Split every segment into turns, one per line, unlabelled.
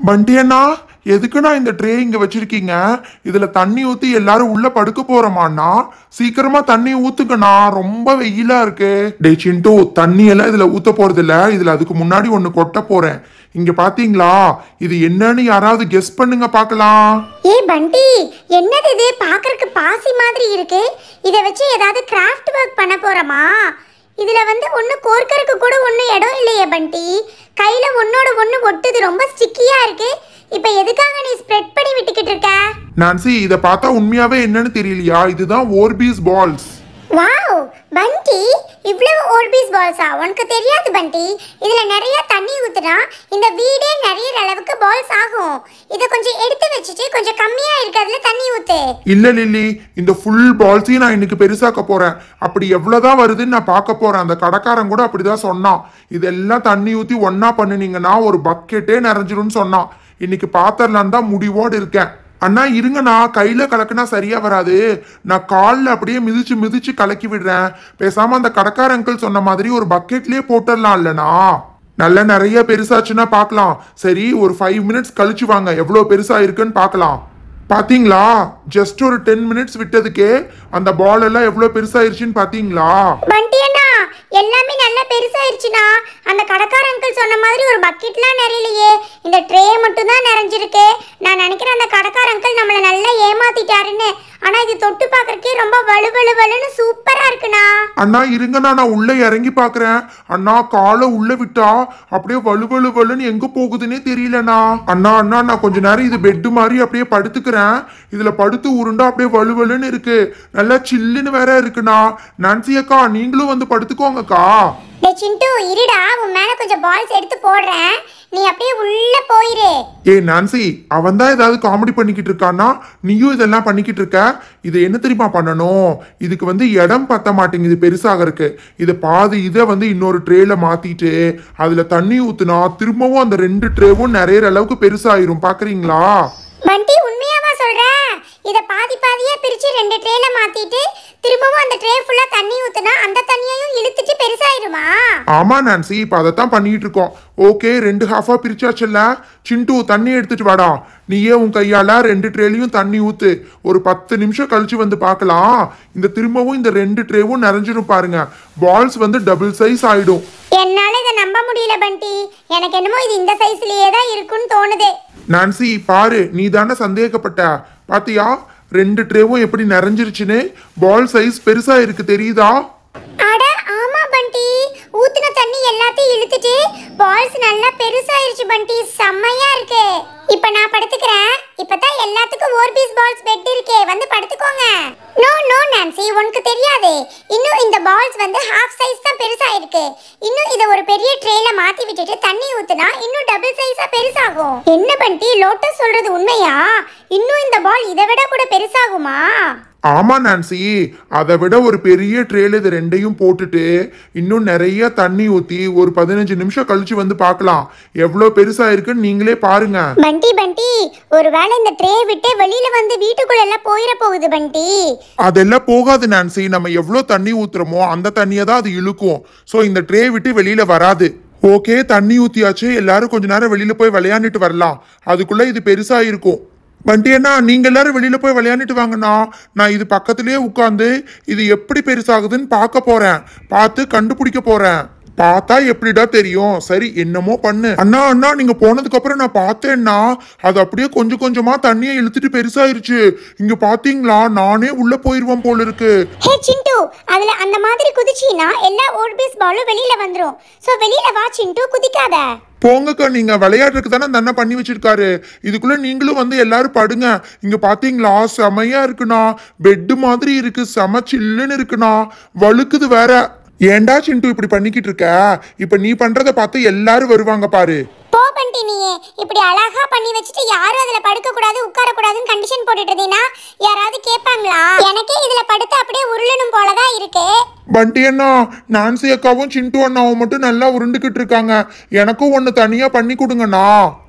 பண்டி அண்ணா எதுக்குண்ணா இந்த ட்ரே இங்க வச்சிருக்கீங்க? இதுல தண்ணி ஊத்தி எல்லாரும் உள்ள படுக்க போறோமாண்ணா? சீக்கிரமா தண்ணி ஊத்துக்கண்ணா ரொம்ப வெயிலா இருக்கு. டே சிண்டு தண்ணி எல்லாம் இதுல ஊத்த போறது இல்ல இதுல அதுக்கு முன்னாடி ஒண்ணு கொட்ட போறேன். இங்க பாத்தீங்களா? இது என்னன்னு யாராவது கெஸ் பண்ணுங்க பார்க்கலாம்
ஏ பண்டி என்னது இது? பார்க்கறதுக்கு பாசி மாதிரி இருக்கு. இதை வச்சு ஏதாவது கிராஃப்ட் ஒர்க் பண்ண போறோமா? இதுல வந்து ஒண்ணு கோர்க்கறதுக்கு கூட ஒண்ணு இடம் இல்லையே பண்டி. கையில ஒன்னோட ஒண்ணு ஒட்டுது. ரொம்ப ஸ்டிக்கியா இருக்கு. இப்போ எதுக்காக நீ ஸ்ப்ரெட் பண்ணி விட்டுக்கிட்டு இருக்க?
நான்சி இத பார்த்தா உண்மையாவே என்னன்னு தெரியலையா? இதுதான் ஓர்பீஸ் பால்ஸ்
வாவ் பண்டி இவ்வளவு பீஸ் பால்ஸா உனக்கு தெரியாது பண்டி. இதுல நிறைய தண்ணி ஊத்துனா இந்த வீடே நிறைய அளவுக்கு பால்ஸ் ஆகும். இதை கொஞ்சம் எடுத்து வச்சுட்டு கொஞ்சம் கம்மியா இருக்கிறதுல தண்ணி ஊத்து.
இல்ல நில்லி. இந்த ஃபுல் பால்ஸையும் நான் இன்னைக்கு பெருசாக்க போறேன். அப்படி எவ்வளவுதான் வருதுன்னு நான் பார்க்க போறேன். அந்த கடைக்காரன் கூட அப்படிதான் சொன்னான். இதெல்லாம் தண்ணி ஊத்தி ஒன்றா பண்ணுனீங்கன்னா ஒரு பக்கெட்டே நிறைஞ்சிடும்னு சொன்னான். இன்னைக்கு பாத்திரலாம் தான் முடிவோடு இருக்கேன். அண்ணா இருங்கண்ணா கையில் கலக்குனா சரியா வராது. நான் காலில் அப்படியே மிதிச்சு மிதிச்சு கலக்கி விடுறேன். பேசாம அந்த கடைக்கார அங்கிள் சொன்ன மாதிரி ஒரு பக்கெட்லயே போட்டுடலாம் இல்லனா நல்ல நிறைய பெருசாச்சுன்னா பார்க்கலாம். சரி ஒரு ஃபைவ் மினிட்ஸ் கழிச்சு வாங்க. எவ்வளோ பெருசா இருக்குன்னு பார்க்கலாம். பாத்தீங்களா? ஜஸ்ட் ஒரு டென் மினிட்ஸ் விட்டதுக்கே அந்த பால் எல்லாம் எவ்வளோ பெருசாயிருச்சுன்னு பாத்தீங்களா?
பண்டி எல்லாமே நல்லா பெருசாயிருச்சுண்ணா. அந்த கடைக்கார அங்கிள் சொன்ன மாதிரி ஒரு பக்கெட்லாம் நிறையலையே. இந்த ட்ரே மட்டும் தான் நிறைஞ்சிருக்கு. நான் நினைக்கிறேன் அந்த கடைக்கார அங்கிள் நம்மளை நல்லா ஏமாத்திட்டாருன்னு. ஆனா இது தொட்டு பார்க்குறக்கே ரொம்ப வலு வலு வலுன்னு சூப்பர்
அண்ணா இருங்கண்ணா நான் உள்ளே இறங்கி பார்க்குறேன். அண்ணா காலை உள்ளே விட்டா அப்படியே வலு வலு வலுன்னு எங்கே போகுதுன்னே தெரியலண்ணா. அண்ணா அண்ணா நான் கொஞ்ச நேரம் இது பெட்டு மாதிரி அப்படியே படுத்துக்கிறேன். இதில் படுத்து உருண்டா அப்படியே வலு வலுன்னு இருக்கு. நல்லா சில்லுன்னு வேற இருக்குண்ணா. நான்சி அக்கா நீங்களும் வந்து படுத்துக்கோங்கக்கா.
டே சிண்டு இருடா. உன் மேலே கொஞ்சம் பால்ஸ் எடுத்து போடுறேன். நீ அப்படியே உள்ள போயிரு.
ஏய் நான்சி அவன் தான் ஏதாவது காமெடி பண்ணிக்கிட்டு இருக்கான்னா நீயும் இதெல்லாம் பண்ணிக்கிட்டு இருக்க? இது என்ன தெரியுமா பண்ணணும்? இதுக்கு வந்து இடம் பத்த மாட்டேங்குது பெருசாக இருக்கு இது பாதி இதை வந்து இன்னொரு ட்ரேல மாத்திட்டு அதுல தண்ணி ஊத்துனா திரும்பவும் அந்த ரெண்டு ட்ரேவும் நிறைய அளவுக்கு பெருசாயிரும். பாக்குறீங்களா?
பண்டி உண்மையாவா சொல்ற? இத பாதி பாதியா பிரிச்சு ரெண்டு ட்ரேல மாத்திட்டு திரும்பவும் அந்த ட்ரே ஃபுல்லா தண்ணி ஊத்துனா அந்த தண்ணியையும் இழுத்துட்டு பெருசாயிருமா?
ஆமா நான்சி. இப்ப அதைத்தான் பண்ணிட்டு இருக்கோம் ஓகே ரெண்டு ஹாஃபா பிரிச்சாச்சுல்ல? சிண்டு தண்ணி எடுத்துட்டு வாடா. நீயே உன் கையால ரெண்டு ட்ரேலையும் தண்ணி ஊத்து. ஒரு பத்து நிமிஷம் கழிச்சு வந்து பார்க்கலாம் இந்த திரும்பவும் இந்த ரெண்டு ட்ரேவும் நிறைஞ்சிரும் பாருங்க. பால்ஸ் வந்து டபுள் சைஸ் ஆயிடும்.
என்னால இதை நம்ப முடியல பண்டி. எனக்கு என்னமோ இது இந்த சைஸ்லயே தான் இருக்குன்னு தோணுது.
நான்சி பாரு. நீ தானே சந்தேகப்பட்ட. பாத்தியா? ரெண்டு ட்ரேவும் எப்படி நிறைஞ்சிருச்சுன்னு பால் சைஸ் பெருசா இருக்கு தெரியுதா?
அட ஆமா பண்டி. ஊத்துன தண்ணி எல்லாத்தையும் இழுத்துட்டு பால்ஸ் நல்லா பெருசாயிருச்சு பண்டி. செம்மையா இருக்கு. இப்ப நான் படுத்துக்கிறேன். இப்பதான் எல்லாத்துக்கும் ஓர் பீஸ் பால்ஸ் பெட் இருக்கே. வந்து படுத்துக்கோங்க. நோ நோ நான்சி உனக்கு தெரியாது. இன்னும் இந்த பால்ஸ் வந்து ஹாஃப் சைஸ் தான் பெருசா இருக்கு இன்னும் இத ஒரு பெரிய ட்ரேல மாத்தி விட்டுட்டு தண்ணி ஊத்துனா இன்னும் டபுள் சைஸா பெருசாகும். என்ன பண்ணி லோட்டஸ் சொல்றது உண்மையா? இன்னும் இந்த பால் இதை விட கூட பெருசாகுமா?
ஆமா நான்சி. அதை விட ஒரு பெரிய ட்ரேல இது ரெண்டையும் போட்டுட்டு இன்னும் நிறைய தண்ணி ஊத்தி ஒரு பதினஞ்சு நிமிஷம் கழிச்சு வந்து பார்க்கலாம். எவ்வளவு பெருசா இருக்குன்னு நீங்களே பாருங்க.
பண்டி பண்டி ஒருவேளை இந்த ட்ரே விட்டு வெளியில வந்து வீட்டுக்குள்ள எல்லாம் போயிட போகுது பண்டி.
அதெல்லாம் போகாது நான்சி. நம்ம எவ்வளவு தண்ணி ஊத்துறோமோ அந்த தண்ணியை தான் அது இழுக்கும். ஸோ இந்த ட்ரே விட்டு வெளியில வராது. ஓகே தண்ணி ஊத்தியாச்சு. எல்லாரும் கொஞ்ச நேரம் வெளியில போய் விளையாண்டுட்டு வரலாம். அதுக்குள்ள இது பெருசா இருக்கும். வண்டியண்ணா நீங்கள் எல்லாரும் வெளியில் போய் விளையாண்டுட்டு வாங்கண்ணா. நான் இது பக்கத்துலேயே உட்காந்து இது எப்படி பெருசாகுதுன்னு பார்க்க போகிறேன் பார்த்து கண்டுபிடிக்க போகிறேன் பார்த்தா எப்படிடா தெரியும்? சரி என்னமோ பண்ணு. அண்ணா அண்ணா நீங்க போனதுக்கு அப்புறம் நான் பார்த்தேன்னா அது அப்படியே கொஞ்சம் கொஞ்சமா தண்ணியை இழுத்துட்டு பெருசாயிருச்சு. இங்க பாத்தீங்களா நானே உள்ள போயிருவேன் போல இருக்கு.
ஹே சிண்டு. அதுல அந்த மாதிரி குதிச்சினா எல்லா ஓல்ட் பேஸ் பாலும் வெளியில வந்துரும். சோ வெளியில வா சிண்டு. குதிக்காத.
போங்கக்கா நீங்கள் விளையாடுறதுக்கு தானே அந்த அண்ணன் பண்ணி வச்சிருக்காரு. இதுக்குள்ளே நீங்களும் வந்து எல்லாரும் படுங்க. இங்கே பார்த்தீங்களா செமையாக இருக்குண்ணா. பெட்டு மாதிரி இருக்குது செம சில்லுன்னு இருக்குண்ணா. வழுக்குது வேற. ஏண்டா சிண்டு இப்படி பண்ணிக்கிட்டு இருக்க? இப்ப நீ பண்றத பார்த்து எல்லாரும் வருவாங்க பாரு.
போ பண்டி நீயே இப்படி அழகா பண்ணி வச்சுட்டு யாரும் அதுல படுக்க கூடாது உட்கார கூடாதுன்னு கண்டிஷன் போட்டுட்டு இருந்தீங்கன்னா யாராவது கேட்பாங்களா எனக்கே இதுல படுத்து அப்படியே உருளணும் போலதான் இருக்கு.
பண்டி அண்ணா நான்சி அக்காவும் சிண்டு அண்ணாவும் மட்டும் நல்லா உருண்டுகிட்டு இருக்காங்க. எனக்கும் ஒன்று தனியாக பண்ணி கொடுங்கண்ணா.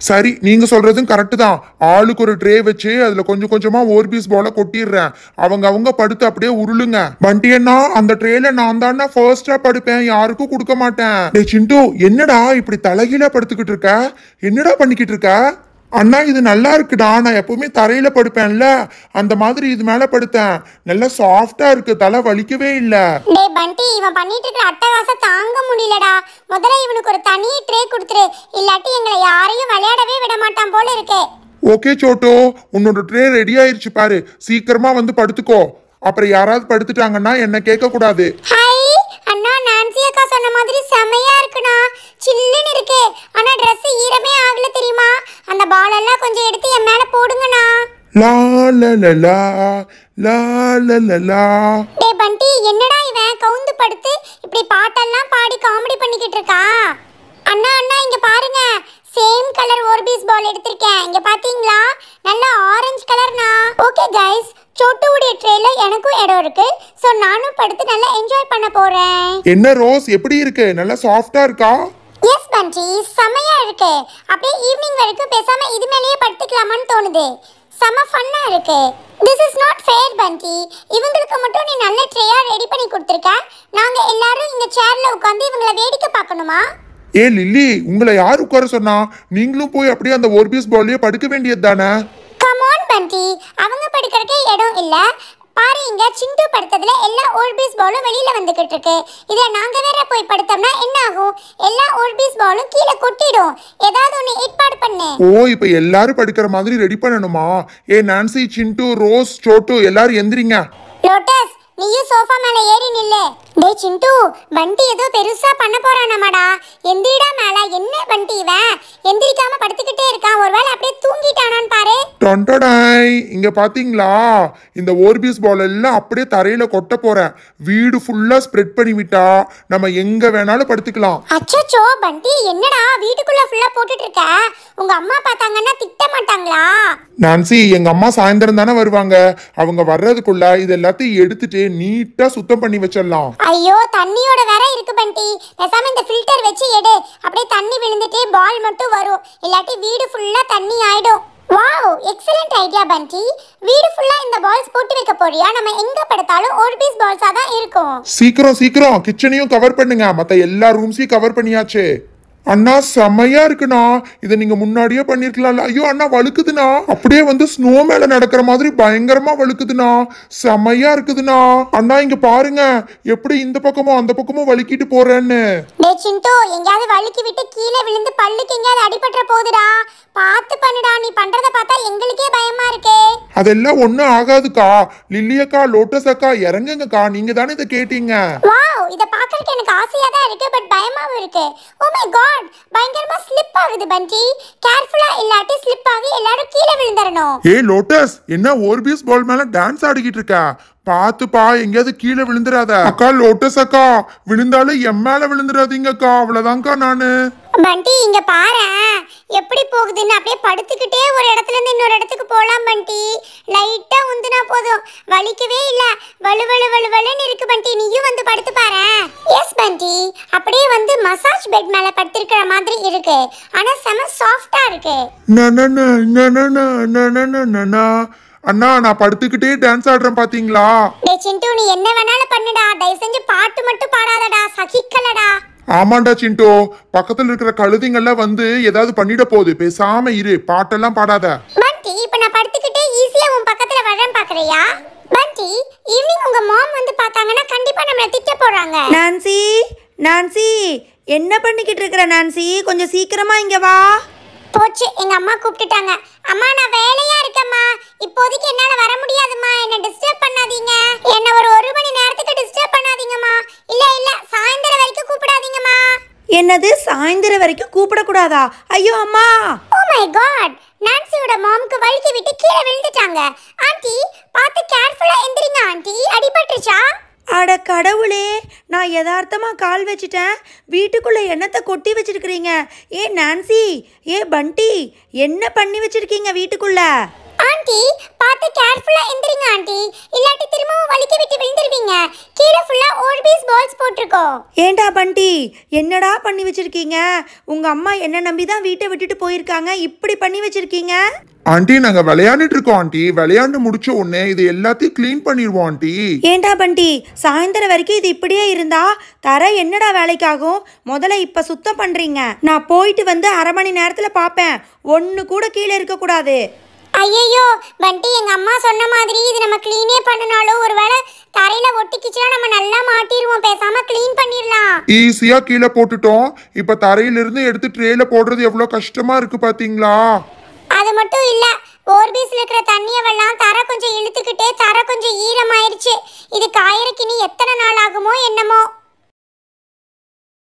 சரி நீங்கள் சொல்கிறதும் கரெக்டு தான். ஆளுக்கு ஒரு ட்ரே வச்சு அதில் கொஞ்சம் கொஞ்சமாக ஓர் பீஸ் போல கொட்டிடுறேன். அவங்க அவங்க படுத்து அப்படியே உருளுங்க. பண்டி அண்ணா அந்த ட்ரேல நான் தானே ஃபர்ஸ்டாக படுப்பேன். யாருக்கும் கொடுக்க மாட்டேன். டே சிண்டு என்னடா இப்படி தலைகீழாக படுத்துக்கிட்டு இருக்க? என்னடா பண்ணிக்கிட்டு இருக்க? அண்ணா இது நல்லா இருக்குடா. நான் எப்பவுமே தரையில படுப்பேன்ல. அந்த மாதிரி இது மேல படுத்தேன். நல்லா சாஃப்டா இருக்கு. தலை வலிக்கவே இல்ல.
டேய் பண்டி இவன் பண்ணிட்டு இருக்கிற அட்டகாசம் தாங்க முடியலடா. முதல்ல இவனுக்கு ஒரு தனி ட்ரே கொடுத்துரு. இல்லாட்டி எங்களை யாரையும் விளையாடவே விட மாட்டான் போல இருக்கு.
ஓகே சோட்டோ. உன்னோட ட்ரே ரெடி ஆயிருச்சு பாரு. சீக்கிரமா வந்து படுத்துக்கோ. அப்புறம் யாராவது படுத்துட்டாங்கன்னா என்ன கேட்க கூடாது
ஹை அண்ணா நான்சி அக்கா சொன்ன மாதிரி செமையா இருக்குண்ணா சில்லுன்னு இருக்கு. ஆனா ட்ரெஸ் ஈரமே ஆகல தெரியுமா? அந்த பால் எல்லாம் கொஞ்சம் எடுத்து என் மேல போடுங்கண்ணா.
லா லா லா லா
என்னடா இவன் கவுந்து படுத்து இப்படி பாட்டெல்லாம் பாடி காமெடி பண்ணிக்கிட்டு இருக்கா? அண்ணா அண்ணா இங்க பாருங்க. சேம் கலர் ஒரு பீஸ் பால் எடுத்திருக்கேன். இங்க பாத்தீங்களா? நல்லா ஆரஞ்சு கலர்னா ஓகே கைஸ் சோட்டுவுடைய ட்ரேல எனக்கும் இடம் இருக்கு. சோ நானும் படுத்து நல்லா என்ஜாய் பண்ண போறேன்.
என்ன ரோஸ் எப்படி இருக்கு? நல்லா சாஃப்டா இருக்கா?
எஸ் பண்டி செமையா இருக்கு. அப்படியே ஈவினிங் வரைக்கும் பேசாம இது மேலேயே படுத்துக்கலாமான்னு தோணுது. செம ஃபன்னா இருக்கு. This is not fair Pandi இவங்களுக்கு மட்டும் நீ நல்ல ட்ரேயா ரெடி பண்ணி கொடுத்துருக்க. நாங்க எல்லாரும் இங்க சேர்ல உட்காந்து இவங்கள வேடிக்கை பார்க்கணுமா?
ஏ லில்லி உங்களை யார் உட்கார சொன்னா? நீங்களும் போய் அப்படியே அந்த ஒரு பீஸ் பால்லயே படுக்க வேண்டியது தானே?
கம் ஆன் பண்டி அவங்க படுக்கிறக்கே இடம் இல்ல. பாரு இங்க சிண்டு படுத்ததுல எல்லா ஓல்பீஸ் பாலும் வெளியில வந்துகிட்டு இருக்கு இதுல நாங்க வேற போய் படுத்தோம்னா என்ன ஆகும்? எல்லா ஓல்பீஸ் பாலும் கீழே கொட்டிடும். ஏதாவது ஒண்ணு ஏற்பாடு பண்ணு.
ஓ இப்ப எல்லாரும் படுக்கிற மாதிரி ரெடி பண்ணணுமா? ஏ நான்சி சிண்டு ரோஸ் சோட்டு எல்லாரும் எந்திரிங்க.
லோட்டஸ் நீயும் சோஃபா மேல ஏறி நில்லு. டேய் சிண்டு பண்டி ஏதோ பெருசா பண்ண போறானாமாடா. எந்திரிடா மேல. என்ன பண்டி இவன்? எந்திரிக்காம படுத்துக்கிட்டே இருக்கான். ஒருவேளை அப்படியே தூங்கிட்டானான்னு பாரு.
டொண்டடாய். இங்க பாத்தீங்களா? இந்த ஓர்பிஸ் பால் எல்லாம் அப்படியே தரையில கொட்ட போறேன். வீடு ஃபுல்லா ஸ்ப்ரெட் பண்ணி விட்டா நம்ம எங்க வேணாலும் படுத்துக்கலாம்.
அச்சச்சோ பண்டி என்னடா? வீட்டுக்குள்ள ஃபுல்லா போட்டுட்டு இருக்க உங்க அம்மா பார்த்தாங்கன்னா திட்ட மாட்டாங்களா?
நான்சி எங்க அம்மா சாயந்தரம் தானே வருவாங்க. அவங்க வர்றதுக்குள்ள இது எல்லாத்தையும் எடுத்துட்டு நீட்டா சுத்தம் பண்ணி வச்சிடலாம்.
ஐயோ தண்ணியோட வேற இருக்கு பண்டி. பேசாம இந்த ஃபில்டர் வச்சு எடு. அப்படியே தண்ணி விழுந்துட்டு பால் மட்டும் வரும். இல்லாட்டி வீடு ஃபுல்லா தண்ணி ஆயிடும். Wow excellent idea Pandi. வீடு ஃபுல்லா இந்த பால்ஸ் போட்டு வைக்க போறியா? நம்ம எங்க படுத்தாலும் ஒரு பீஸ் பால்ஸா தான் இருக்கும்.
சீக்கிரம் சீக்கிரம். கிச்சனையும் கவர் பண்ணுங்க. மத்த எல்லா ரூம்ஸையும் கவர் பண்ணியாச்சு. அண்ணா செம்மையா இருக்குண்ணா. இதை நீங்க முன்னாடியே பண்ணிருக்கலாம்ல. ஐயோ அண்ணா வழுக்குதுண்ணா. அப்படியே வந்து ஸ்னோ மேல நடக்கிற மாதிரி பயங்கரமா வழுக்குதுண்ணா. செம்மையா இருக்குதுண்ணா. அண்ணா இங்க பாருங்க. எப்படி இந்த பக்கமும் அந்த பக்கமும் வழுக்கிட்டு போறேன்னு.
டேய் சிண்டு எங்கயாவது வழுக்கி விட்டு கீழே விழுந்து பல்லுக்கு எங்கயாவது அடிபட்டுற போகுதுடா. பார்த்து பண்ணுடா. நீ பண்றத பார்த்தா எங்களுக்கே பயமா இருக்கே.
அதெல்லாம் ஒண்ணும் ஆகாதுக்கா. லில்லி அக்கா லோட்டஸ் அக்கா இறங்குங்கக்கா. நீங்க தானே இதை கேட்டீங்க.
இதை பார்க்கறதுக்கு எனக்கு ஆசையாக தான் இருக்குது பட் பயமாகவும் இருக்குது ஓ oh மை காட் பயங்கரமா ஸ்லிப் ஆகுது பண்டி கேர்ஃபுல்லாக இல்லாட்டி ஸ்லிப் ஆகி எல்லாரும் கீழே விழுந்துடணும்
ஏ லோட்டஸ் என்ன ஓர் பீஸ் பால் மேலே டான்ஸ் ஆடிக்கிட்டு இருக்கா? பாத்துப்பா எங்கேயாவது கீழே விழுந்துடாத அக்கா லோட்டஸ் அக்கா விழுந்தாலும் என் மேல விழுந்துடாதீங்கக்கா அவ்வளவுதான்க்கா நானு.
பண்டி இங்க பாரேன் எப்படி போகுதுன்னு அப்படியே படுத்துக்கிட்டே ஒரு இடத்துல இருந்து இன்னொரு இடத்துக்கு போலாம் பண்டி லைட்டா உந்துனா போதும் வலிக்கவே இல்ல வலு வலு வலு வலுன்னு இருக்கு பண்டி நீயும் வந்து படுத்து பாரேன் எஸ் பண்டி அப்படியே வந்து மசாஜ் பெட் மேல படுத்திருக்கிற மாதிரி இருக்கு ஆனா செம சாஃப்டா இருக்கு.
அண்ணா நான் படுத்துக்கிட்டே டான்ஸ் ஆடுறேன் பாத்தீங்களா
டேய் சிண்டு நீ என்ன வேணாலும் பண்ணுடா தயவு செஞ்சு பாட்டு மட்டும் பாடாதடா சகிக்கலடா
ஆமாண்டா சிண்டோ. பக்கத்துல இருக்கிற கழுதைங்கெல்லாம் வந்து ஏதாவது பண்ணிட போகுது. பேசாம இரு. பாட்டெல்லாம் பாடாத.
பண்டி இப்ப நான் படுத்துக்கிட்டே ஈஸியா உன் பக்கத்துல வரேன் பாக்குறியா? பண்டி ஈவினிங் உங்க மாம் வந்து பார்த்தாங்கன்னா கண்டிப்பா நம்மள திட்ட போறாங்க.
நான்சி நான்சி என்ன பண்ணிக்கிட்டு இருக்கிற நான்சி? கொஞ்சம் சீக்கிரமா இங்க வா.
போச்சு எங்க அம்மா கூப்பிட்டுட்டாங்க. அம்மா நான் வேலையா இருக்கேம்மா. இப்போதைக்கு என்னால வர முடியாதும்மா. என்ன டிஸ்டர்ப் பண்ணாதீங்க. என்ன ஒரு ஒரு மணி நேரத்துக்கு டிஸ்டர்ப் பண்ணாதீங்கம்மா இல்ல இல்ல சாயந்தரம் வரைக்கும் கூப்பிடாதீங்கம்மா
என்னது? சாயந்தரம் வரைக்கும் கூப்பிடக்கூடாதா? ஐயோ அம்மா!
Oh ஓ மை காட் நான்சியோட மாமுக்கு வழுக்கி விட்டு கீழே விழுந்துட்டாங்க. ஆண்டி பார்த்து கேர்ஃபுல்லா எந்திரிங்க ஆண்டி அடிபட்டுச்சா
அட கடவுளே நான் யதார்த்தமா கால் வச்சிட்டேன். வீட்டுக்குள்ள என்னத்தை கொட்டி வச்சிருக்கிறீங்க? ஏ நான்சி ஏ பண்டி என்ன பண்ணி வச்சிருக்கீங்க வீட்டுக்குள்ள?
ஆண்டி பார்த்து கேர்ஃபுல்லா எந்திரிங்க ஆண்டி. இல்லாட்டி திரும்பவும் வலிக்கி விட்டு விழுந்துருவீங்க. கீழே ஃபுல்லா ஓல்பீஸ் பால்ஸ் போட்டிருக்கோம்.
ஏண்டா பண்டி என்னடா பண்ணி வச்சிருக்கீங்க? உங்க அம்மா என்ன நம்பி தான் வீட்டை விட்டுட்டு போயிருக்காங்க இப்படி பண்ணி வச்சிருக்கீங்க?
ஆண்டி நாங்க விளையாண்டுட்டு இருக்கோம் ஆண்டி. விளையாண்டு முடிச்ச உடனே இது எல்லாத்தையும் க்ளீன் பண்ணிடுவோம் ஆண்டி.
ஏண்டா பண்டி? சாயந்தரம் வரைக்கும் இது இப்படியே இருந்தா? தர என்னடா வேலைக்காகும்? முதல்ல இப்ப சுத்தம் பண்றீங்க. நான் போயிட்டு வந்து அரை மணி நேரத்துல பாப்பேன். ஒன்னு கூட கீழே இருக்க கூடாது.
ஐயையோ பண்டி எங்க அம்மா சொன்ன மாதிரி இது நம்ம க்ளீனே பண்ணனாலும் ஒருவேளை தரையில ஒட்டிக்கிச்சுன்னா நம்ம நல்லா மாட்டிடுவோம். பேசாம க்ளீன் பண்ணிடலாம்.
ஈஸியா கீழே போட்டுட்டோம். இப்ப தரையிலிருந்து எடுத்து ட்ரேல போடுறது எவ்வளவு கஷ்டமா இருக்கு பாத்தீங்களா?
அது மட்டும் இல்ல ஓர்பீஸ்ல இருக்கிற தண்ணியவெல்லாம் தர கொஞ்சம் இழுத்துக்கிட்டே தர கொஞ்சம் ஈரமாயிருச்சு. இது காயறக்கு இனி எத்தனை நாள் ஆகுமோ என்னமோ.